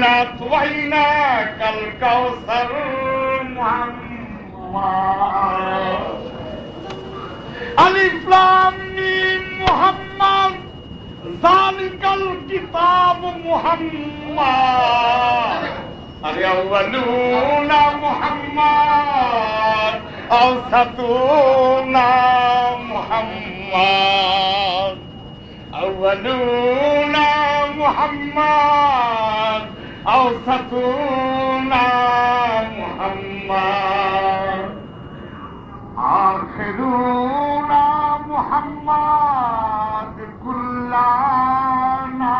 إنا طويناك الكوثر محمد ألف لام ميم محمد ذلك الكتاب محمد الأولون محمد أوسطون محمد أولون محمد أوصتونا محمد. آخرنا محمد كلنا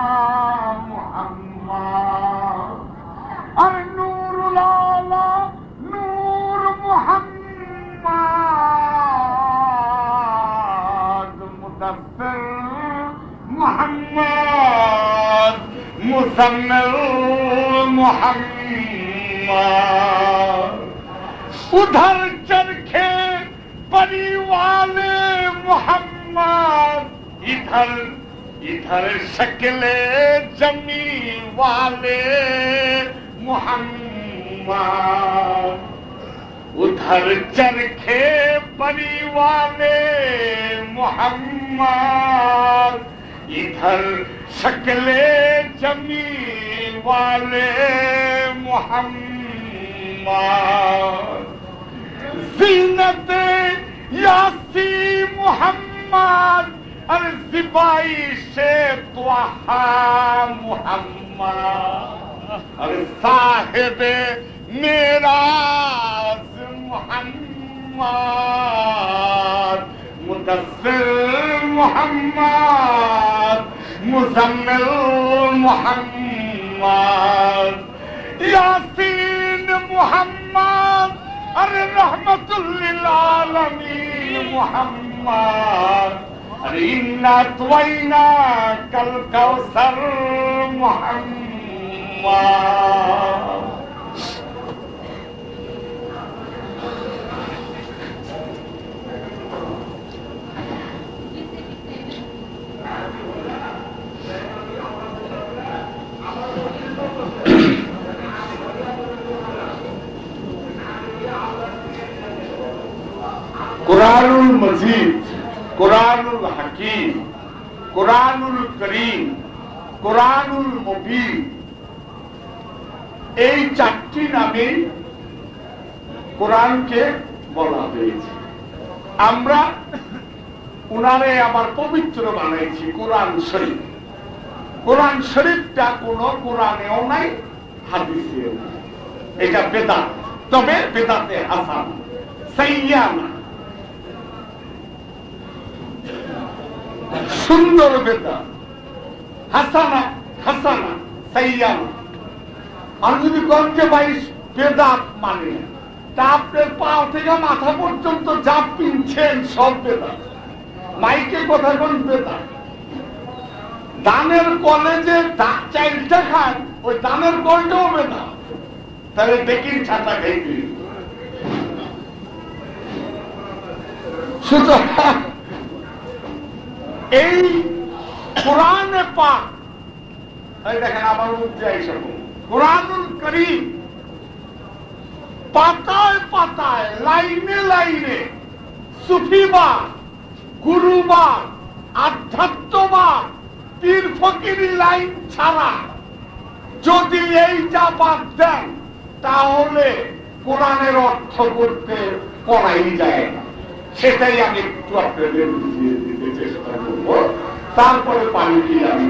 محمد. النور لا لا نور محمد. مدبر محمد مثمر محمد ادھر چرخے پری والے محمد، ادھر ادھر شکل جمی والے محمد۔ ادھر چرخے پری والے محمد، ادھر شکل جمی وعلى محمد. زينتي يا سي محمد. الزباي شيط وحا محمد. صاحب ميراث محمد. مدثر محمد. مزمل محمد. محمد. ياسين محمد الرحمة للعالمين محمد. إنا طوينا كالكوثر محمد. কোরআনুল মজিদ, কোরআনুল হাকিম, কোরআনুল করিম, কোরআনুল মুবিন। এই চারটি নামে কোরআনকে বলা হয়েছে। আমরা উনারে আবার পবিত্র বানাইছি, কোরআন শরীফ। কোরআন শরীফটা কোন কোরআনেও নাই, হাদিসেও নাই। এটা বেদাত। তবে বেদাতে হাসান সাইয়ানা। সুন্দর বেদা হাসানা হাসানা সাইয়ানা আর যদি গঞ্জে বাইশ বেদাত মানে। তা পা থেকে মাথা পর্যন্ত যা পিনছেন, সব বেদাত। মাইকে কথা কোন বেদাত। দানের কলেজে চাইলটা খান ওই দানের কলটাও বেদা তাহলে দেখিন ছাতা খাইবি সুতরাং এই কোরআনে পাক। এই দেখেন আবার উঠতে আইসা কোরআনুল করিম পাতায় পাতায় লাইনে লাইনে সুফিবাদ গুরুবাদ আধ্যাত্মবাদ পীর ফকিরি লাইন ছাড়া যদি এই যা বাদ দেন তাহলে কোরআনের অর্থ করতে পড়াই যায় না। সেটাই আমি একটু আপনাদের বুঝিয়ে চেষ্টা করব তারপরে পানি দিয়ে আমি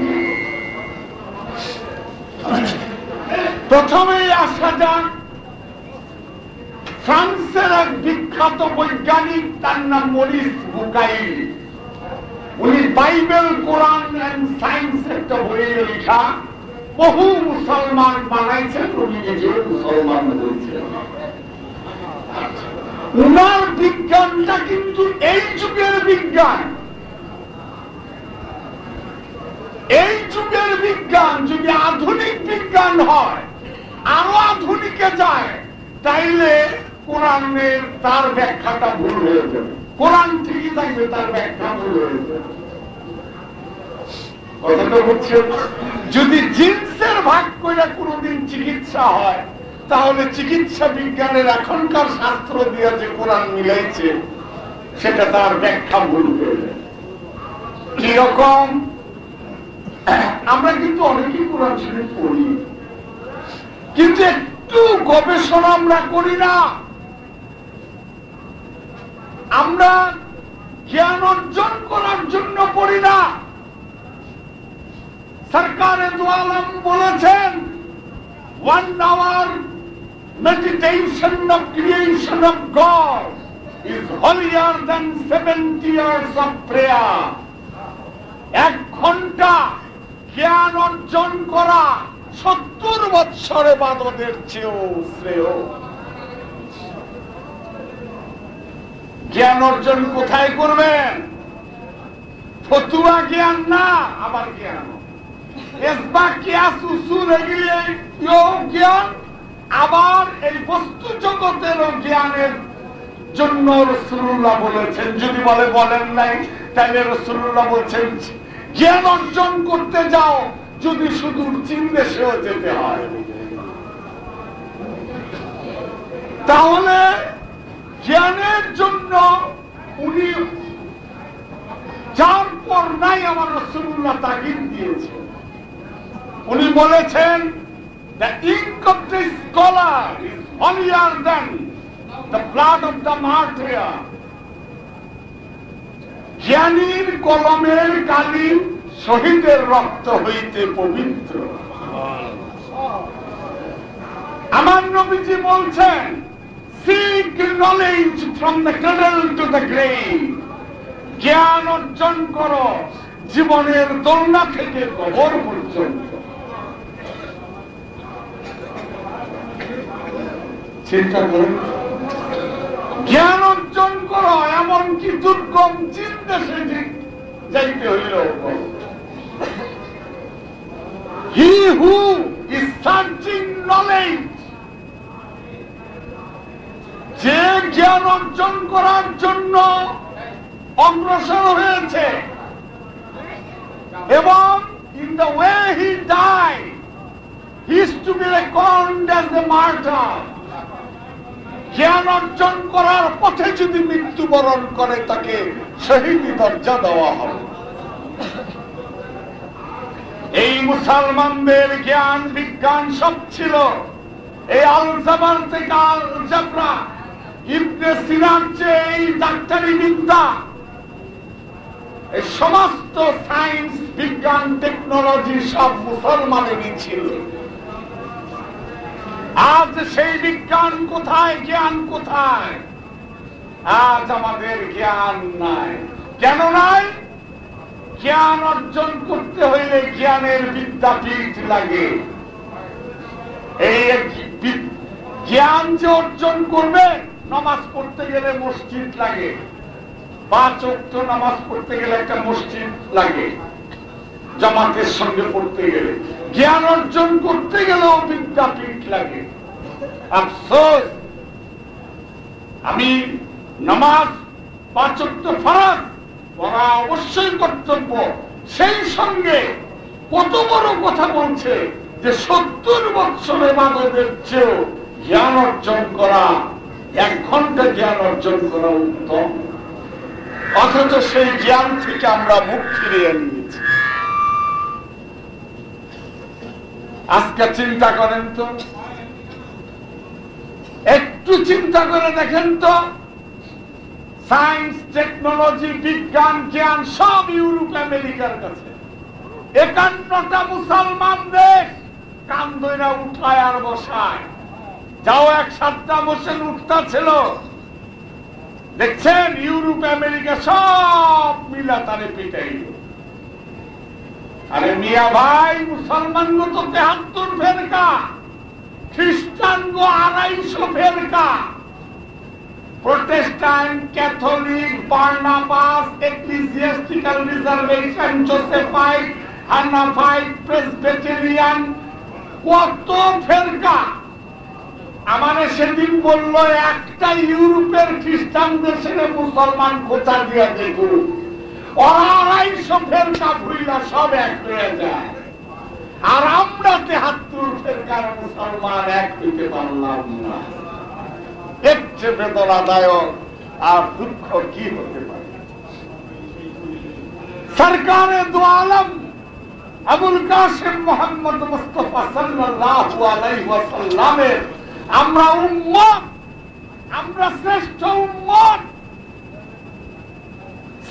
আসা ফ্রান্সের এক বিখ্যাত বৈজ্ঞানিক, তার নাম মরিস উনি বাইবেল, কোরআন অ্যান্ড সায়েন্স একটা বইয়ে লেখা। বহু মুসলমান বানাইছেন, উনি নিজে মুসলমান উনার বিজ্ঞানটা কিন্তু এই যুগের বিজ্ঞান এই যুগের বিজ্ঞান যদি আধুনিক বিজ্ঞান হয়, আরও আধুনিকে যায়, তাইলে কোরআনের তার ব্যাখ্যাটা ভুল হয়ে যাবে। কোরআন ঠিকই থাকবে, তার ব্যাখ্যা ভুল হয়ে যদি জিন্সের ভাগ করে কোনোদিন চিকিৎসা হয়, তাহলে চিকিৎসা বিজ্ঞানের এখনকার শাস্ত্র দিয়ে যে কোরআন মিলাইছে, সেটা তার ব্যাখ্যা ভুল হয়ে যায় কীরকম? আমরা কিন্তু অনেকেই কোরআন শরীফ পড়ি। কিন্তু একটু গবেষণা আমরা করি না। আমরা জ্ঞান অর্জন করার জন্য পড়ি না। সরকারে দোয়ালাম বলেছেন one hour meditation of creation of God is holier than 70 years of prayer. এক ঘণ্টা জ্ঞান অর্জন করা সত্তর বৎসরে বাদদের চেয়েও শ্রেয়। জ্ঞান অর্জন কোথায় করবেন? ফতুয়া জ্ঞান না এগুলি জ্ঞান? আবার এই বস্তু জগতের জ্ঞানের জন্য রসুল্লাহ বলেছেন। যদি বলে বলেন নাই তাহলে রসুল্লাহ বলছেন জ্ঞান অর্জন করতে যাও, যদি শুধু চীন দেশেও যেতে হয় তাহলে জ্ঞানের জন্য উনি যার পর নাই আমার রসুল্লাহ তাগিদ দিয়েছে উনি বলেছেন of the scholar is holier than the blood of the martyr. জ্ঞানীর কলমের কালি শহীদের রক্ত হইতে পবিত্র। আমার নবীজি বলছেন seek knowledge from the cradle to the grave জ্ঞান অর্জন করো, জীবনের দোলনা থেকে কবর পর্যন্ত। চিন্তা করুন। জ্ঞান অর্জন করো, এমনকি দুর্গম চীন দেশে যাইতে হইল হি হু ইজ নলেজ। যে জ্ঞান অর্জন করার জন্য অগ্রসর হয়েছে, এবং in the way he die he is to be record as a martyr জ্ঞান অর্জন করার পথে যদি মৃত্যুবরণ করে, তাকে শহীদ দরজা দেওয়া হবে। এই মুসলমানদের জ্ঞান, বিজ্ঞান সব ছিল। এই আলজাবার থেকে আলজাবরা, ইবনে সিনার চেয়ে এই ডাক্তারি বিদ্যা, এই সমস্ত সায়েন্স, বিজ্ঞান, টেকনোলজি সব মুসলমানেরই ছিল। আজ সেই বিজ্ঞান কোথায়, জ্ঞান কোথায়? আজ আমাদের জ্ঞান নাই। কেন নাই? জ্ঞান অর্জন করতে হইলে জ্ঞানের বিদ্যাপীঠ লাগে। এই জ্ঞান যে অর্জন করবে, নামাজ পড়তে গেলে মসজিদ লাগে। পাঁচ অক্ট নামাজ পড়তে গেলে একটা মসজিদ লাগে। জামাতের সঙ্গে পড়তে গেলে। জ্ঞান অর্জন করতে গেলেও বিদ্যাপীঠ লাগে। আফসোস। আমি নামাজ, পাঁচক্ত ফরাজ, পড়া অবশ্যই কর্তব্য। সেই সঙ্গে কত বড় কথা বলছে যে সত্তর বৎসরে মানবের চেয়েও জ্ঞান অর্জন করা, এক ঘণ্টা জ্ঞান অর্জন করা উত্তম। অথচ সেই জ্ঞান থেকে আমরা মুখ ফিরিয়ে নিয়েছি আজকে চিন্তা করেন তো। একটু চিন্তা করে দেখেন তো। সায়েন্স টেকনোলজি বিজ্ঞান, জ্ঞান সব ইউরোপ আমেরিকার কাছে। একান্নটা মুসলমান দেশ কান দইরা উঠায় আর বসায়। যাও এক সাতটা বসে উঠতা ছিল। দেখছেন ইউরোপ আমেরিকা সব মিলা তারে পিটাইল। আরে মিয়া ভাই, মুসলমান তো তেহাত্তর ফেরকা, খ্রিস্টান আড়াইশো ফেরকা। Protestant Catholic, Barnabas ecclesiastical reservation Josephite Hanafite Presbyterian কত ফেরকা? আমারে সেদিন বলল, একটা ইউরোপের খ্রিস্টান দেশের মুসলমান খোঁচা দিয়া দেখুন। আড়াইশো ফেরকা সব এক হয়ে যায়। আর আমরা তেহাত্তর ফেরকার মুসলমান এক হইতে পারলাম না। এর চেয়ে বেদনাদায়ক আর দুঃখ কি হতে পারে? আবুল মোহাম্মদ মুস্তফা সাল্লাল্লাহু আলাইহি ওয়াসাল্লামের আমরা উম্মত, আমরা শ্রেষ্ঠ উম্মত।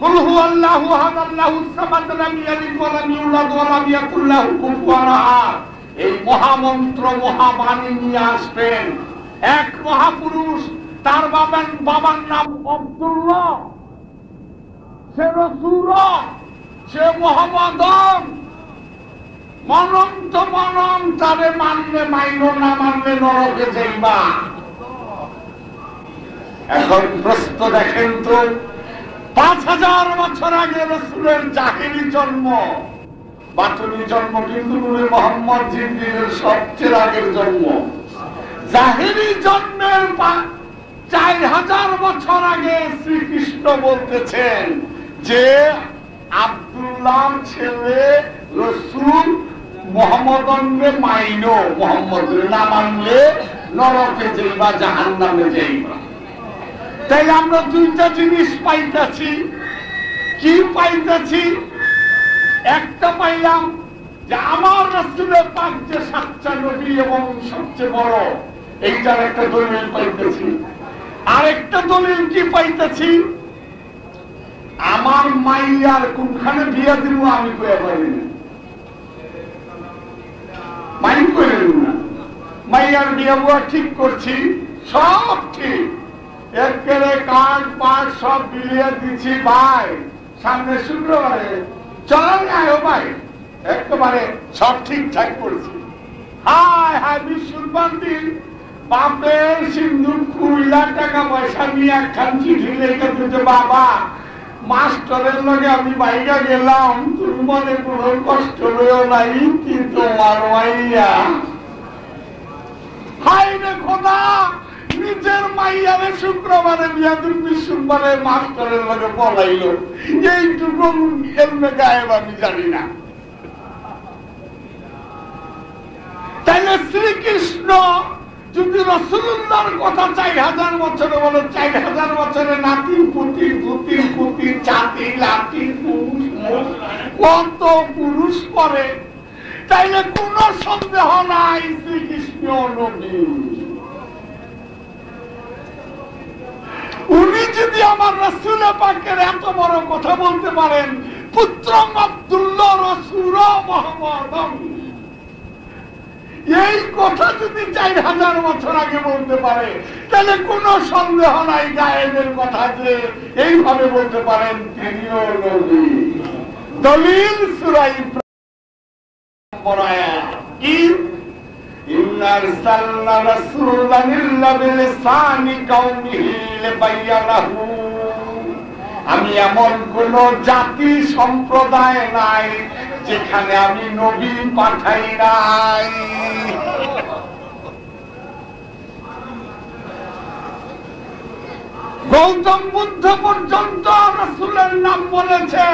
قل هو الله احد الله الصمد لم يلد ولم يولد ولم يكن له كفوا احد এই মহামন্ত্র মহাবাণী নিয়ে আসবেন এক মহাপুরুষ তার বাবার বাবার নাম আব্দুল্লাহ সে রসুর সে মোহাম্মদ মনন্ত মনম তারে মানলে মাইল না মানলে নরকে যাইবা এখন প্রশ্ন দেখেন তো পাঁচ হাজার বছর আগে রসুলের জাহিরি জন্ম। জন্ম কিন্তু মোহাম্মদ সবচেয়ে আগের জন্ম। জন্মের চার হাজার বছর আগে শ্রীকৃষ্ণ বলতেছেন যে আব্দুল্লাহ ছেলে রসুল মোহাম্মদ মাইন। মোহাম্মদ না মানলে নরকে যাইবা জাহান নামে যাইবা তাই আমরা দুইটা জিনিস পাইতেছি। কি পাইতেছি? একটা পাইলাম যে আমার রসুলের পাক যে সাতটা নবী এবং সবচেয়ে বড়, এইটার একটা দলিল পাইতেছি। আরেকটা দলিল কি পাইতেছি? আমার মাইয়ার কোনখানে বিয়া দিব আমি কয়ে পারি না। মাইন করে না। মাইয়ার বিয়ে বুয়া ঠিক করছি, সব ঠিক। একেবারে কাঠ পাট সব বিলিয়ে ভাই। সামনে শুক্রবারে। সব ঠিকঠাক করছি। হায় হায় বিশুদ্ধ দিন বাপের সিন্ধু টাকা পয়সা নিয়ে একখান চিঠি লেখে দিতে বাবা। মাস্টারের লগে আমি বাইরে গেলাম। তুমি মনে কোনো কষ্ট রয়েও নাই কি তোমার হাই রে খোদা! নিজের মাইয়ারে শুক্রবারে বিয়া দুর্বি সোমবারে মাস্টারের লগে বলাইলো এইটুকু এমনি গায়েব আমি জানি না। তাইলে শ্রীকৃষ্ণ যদি রসুল্লাহর কথা চার হাজার বছরে বলে, চার হাজার বছরে নাতি, পুতি, ধুতি পুতি চাতি লাতি পুরুষ কত পুরুষ করে তাইলে কোন সন্দেহ নাই শ্রীকৃষ্ণ নবী। উনি যদি আমার রসুল পাকের এত বড় কথা বলতে পারেন পুত্র এই কথা যদি চার হাজার বছর আগে বলতে পারে, তাহলে কোন সন্দেহ নাই গায়েবের কথা যে এইভাবে বলতে পারেন। তিনিও দলিল। সুরাই أرسلنا رسولا إلا بلسان قومه لبينه আমি এমন কোন জাতি সম্প্রদায় নাই যেখানে আমি নবী পাঠাই নাই গৌতম বুদ্ধ পর্যন্ত রসুলের নাম বলেছে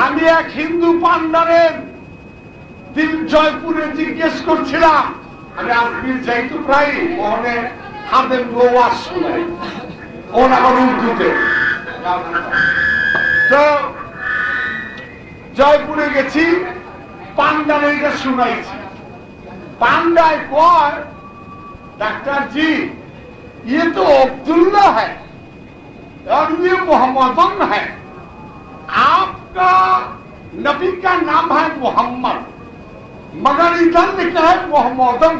আমি এক হিন্দু পান্ডারের দিন জয়পুরে জিজ্ঞেস করছিলাম আমি আজমির যাইতো প্রায় ওখানে হাতের গোয়াজ শুনাই ওন আমার উর্দুতে তো জয়পুরে গেছি পান্ডার এইটা শুনাইছি পান্ডায় কয় ডাক্তার জি ये तो अब्दुल्ला है और ये मोहम्मदन है आपका नबी का नाम है मोहम्मद मगर इधर लिखा है मोहम्मदन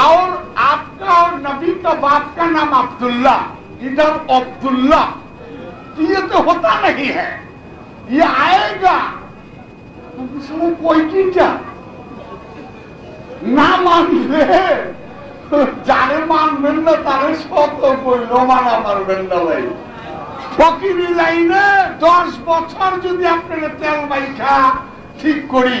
और आपका और नबी का बाप का नाम अब्दुल्ला इधर अब्दुल्ला तो ये तो होता नहीं है ये आएगा तो इसमें कोई की क्या না মানলে যারে মানবেন না তারে শত কইল মানা মারবেন না ভাই ফকিরি লাইনে দশ বছর যদি আপনারা তেল মাইখা ঠিক করি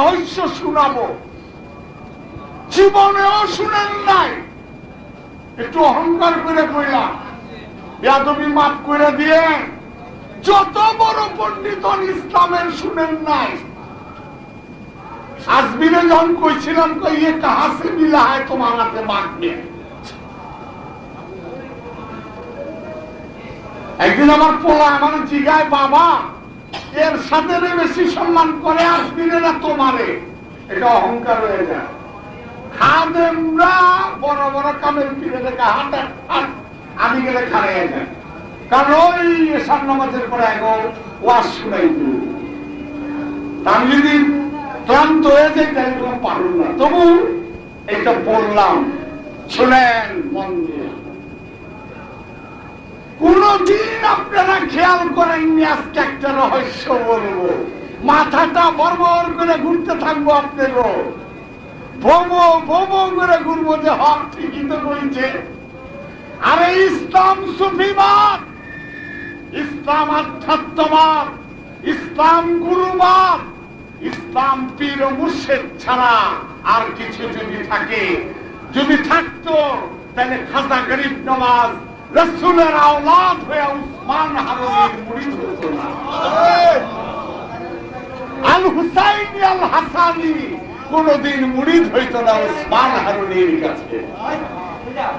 রহস্য শুনাবো। জীবনেও শুনেন নাই। একটু অহংকার করে কইলাম। বেয়াদবি মাফ করে দিয়ে যত বড় পণ্ডিত ইসলামের শুনেন নাই। আজমিরে যখন কইছিলাম তো ইয়ে কাহা সে মিলা হয় তোমার হাতে মাখবে একদিন আমার পোলা আমার জিগায়, বাবা এর সাথে বেশি সম্মান করে আসবিনে না তোমারে। এটা অহংকার হয়ে যায়। খাদেমরা বড় বড় গেলে ওই পরে এখন আমি ক্লান্ত না। তবু এটা বললাম, শুনেন মন দিয়ে। কোনদিন আপনারা খেয়াল করেননি আজকে একটা রহস্য বলব। মাথাটা বরবর করে ঘুরতে থাকব আপনারও। ভোমো ভোমো করে ঘুরবো যে হক ঠিকই তো বলছে। আরে ইসলাম সুফিবাদ ইসলাম আধ্যাত্মবাদ, ইসলাম গুরুবাদ, ইসলাম পীর মুর্শেদ ছাড়া আর কিছু যদি থাকে, যদি থাকতো, তাহলে খাজা গরিব নওয়াজ রসুলের আওলাদ হয়ে উসমান হারুনের মুরিদ হতো না। আল হুসাইন আল হাসানি কোনদিন মুরিদ হইত না উসমান হারুনের কাছে।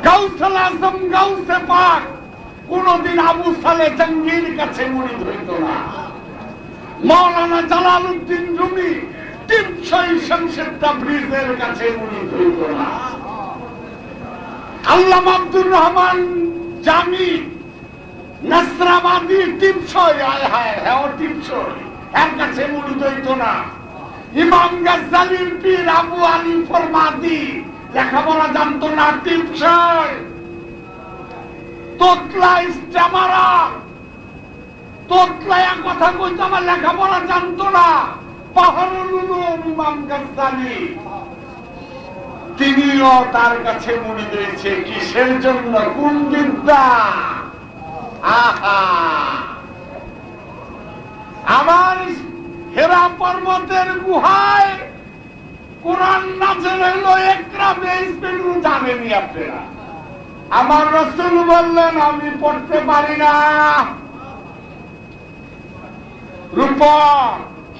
গাউসাল আজম গাউসে পাক কোনদিন আবু সালে জঙ্গির কাছে মুরিদ হইত না। মৌলানা জালালউদ্দিন রুমি টিপসই শমশেদ তাবরিজের কাছে মুরিদ হইত না। আল্লাহ আব্দুর রহমান জামি নাসরাবাদী টিপসই আয় হায় হ্যাঁ টিপসই। এর কাছে মুরিদ হইত না। ইমাম গাজ্জালির পীর আবু আলী ফরমাদি, লেখাপড়া জানতো না, টিপসই। তোতলা ইস্টামারা তোতলায়া কথা কইতো, আমার লেখাপড়া জানতো না। পাহাড়ুল উলুম ইমাম গাজ্জালি। তিনিও তার কাছে মুড়ি দিয়েছে, কিসের জন্য কোন বিদ্যা আমার হেরা পর্বতের গুহায় বললেন, আমি পড়তে পারি না। রূপ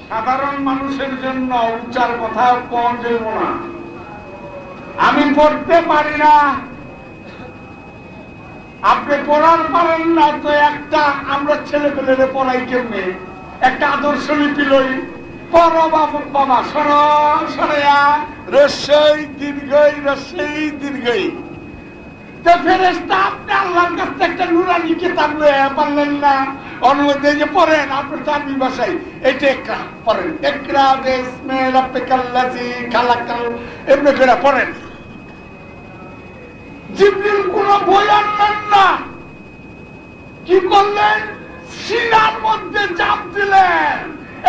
সাধারণ মানুষের জন্য উচ্চার কথা কম যাব না। আমি পড়তে পারি না। আপনি পড়ার পারেন না তো একটা আমরা ছেলে পেলে পড়াই কেমনে? একটা আদর্শ লিপি লই। পর বাবু, বাবা, সর সরয়া রসই দীর্ঘই দীর্ঘই। তো আল্লাহর কাছ থেকে একটা নুরানি কিতাব লয়ে পারলেন না অনুমতি যে পড়েন এটা একরা পড়েন। একরা খালাকাল, এমনি করে পড়েন। কোন বই আনলেন না। কি করলেন? সিনার মধ্যে চাপ দিলেন।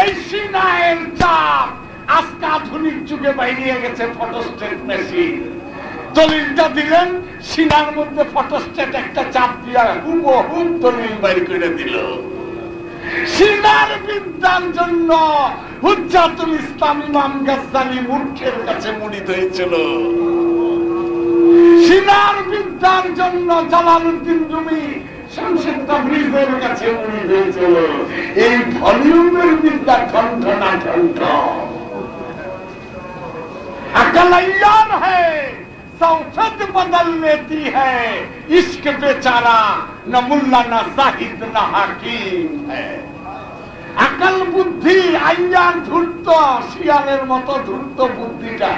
এই সিনায়ের চাপ আজকে আধুনিক যুগে বাইরিয়ে গেছে, ফটোস্টেট মেশিন। দলিলটা দিলেন, সিনার মধ্যে ফটোস্টেট একটা চাপ দিয়া হুবহু দলিল বাইর করে দিল। সিনার বিদ্যার জন্য হুজ্জাতুল ইসলাম ইমাম গাজ্জালি মূর্খের কাছে মুড়িত হয়েছিল। সিনার বিদ্যার জন্য জালালউদ্দিন রুমি শামশের তাবরিজের কাছে মুড়ি হয়েছিল। এই ভলিউমের বিদ্যা ঠন্ড না ঠন্ড আকালাইয়ান হ্যায় है सौफत बदल लेती है इश्क बेचारा न मुल्ला न साहिद न हाकिम है আকল বুদ্ধি আইয়ার ধূর্ত শিয়ালের মতো ধূর্ত বুদ্ধিটা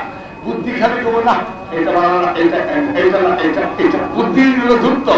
বুদ্ধি খালি করবো না এটা বানানো না, এটা এটা না এটা এটা বুদ্ধি হলো ধূর্ত